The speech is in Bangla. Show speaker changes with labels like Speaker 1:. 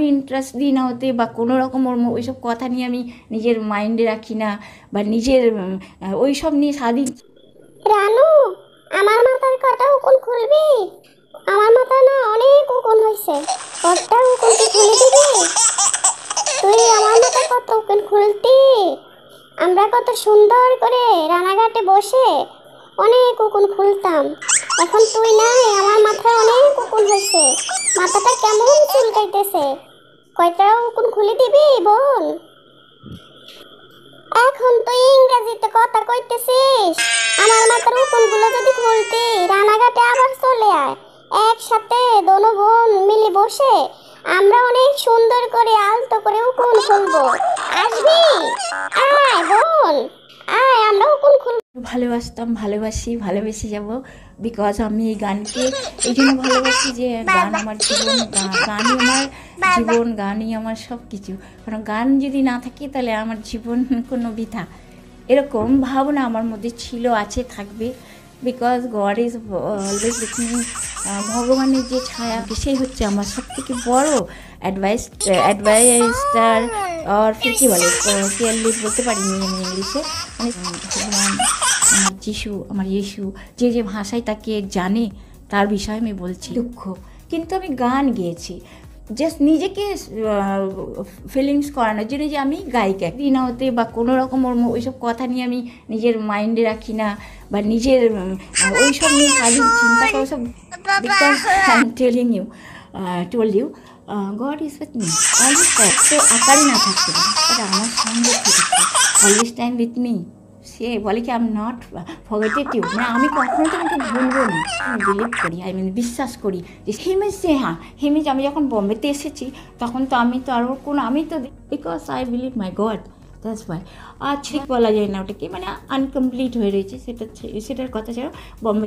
Speaker 1: কন্টিনিউয়াসলি না ওতে বা কোনো রকম ওর ওইসব কথা নিয়ে আমি নিজের মাইন্ডে রাখি না বা নিজের ওই সব নিয়ে স্বাধীন
Speaker 2: রানু, আমার মাথার কটা উকুন খুলবি? আমার মাথায় না অনেক উকুন হয়েছে কটা উকুন খুলে দিবি? তুই আমার মাথায় কত উকুন খুলতি? আমরা কত সুন্দর করে রানাঘাটে বসে অনেক উকুন খুলতাম। এখন তুই নাই আমার মাথায় অনেক উকুন হয়েছে মাথাটা কেমন চুলকাইতেছে কয়টা উকুন খুলে দিবি বল এখন তুই ইংরেজিতে কথা কইতেছিস। আমার মাথার উকুনগুলো যদি খুলতি, রানাঘাটে আবার চলে আয়। একসাথে দোনো বোন মিলে বসে আমরা অনেক সুন্দর করে আলতো করে উকুন খুলবো আসবি? আয় বোন। আমরা
Speaker 1: ভালোবাসতাম, ভালোবাসি, ভালোবেসে যাব বিকজ আমি এই গানকে এই জন্য ভালোবাসি যে গান আমার জীবন গানই আমার জীবন, গানই আমার সব কিছু কারণ গান যদি না থাকে তাহলে আমার জীবন কোনো বৃথা। এরকম ভাবনা আমার মধ্যে ছিল, আছে, থাকবে। Because God is always with me ভগবানের যে ছায়া সেই হচ্ছে আমার সব থেকে বড় অ্যাডভাইস অ্যাডভাইসটার আর ফির কী বলে ক্লিয়ারলি বলতে পারিনি আমি ইংলিশে মানে ভগবান আমার যিশু আমার ইয়েশু যে যে ভাষায় তাকে জানে তার বিষয়ে আমি বলছি। দুঃখ। কিন্তু আমি গান গেয়েছি। জাস্ট নিজেকে ফিলিংস করানোর জন্য যে আমি গায়িকা। দিন হতে বা কোনো রকম ওর ওইসব কথা নিয়ে আমি নিজের মাইন্ডে রাখি না, বা নিজের ওইসব নিয়ে সারাদিন চিন্তা করা সব telling you told you God is with me always তো আকারই না থাকতে পারে আমার সঙ্গে অলওয়েজ টাইম উইথ মি সে বলে কি আম নট ফগেটেটিভ মানে আমি কখনো তোমাকে ভুলবো না। আমি বিলিভ করি আই মিন বিশ্বাস করি যে হিমেজ যে হ্যাঁ হিমেজ আমি যখন বম্বেতে এসেছি, তখন তো আমি তো আরও কোনো, আমি তো because I believe my God that's why আর ঠিক বলা যায় না ওটাকে মানে আনকমপ্লিট হয়ে রয়েছে, সেটা সেটার কথা ছাড়া বম্বে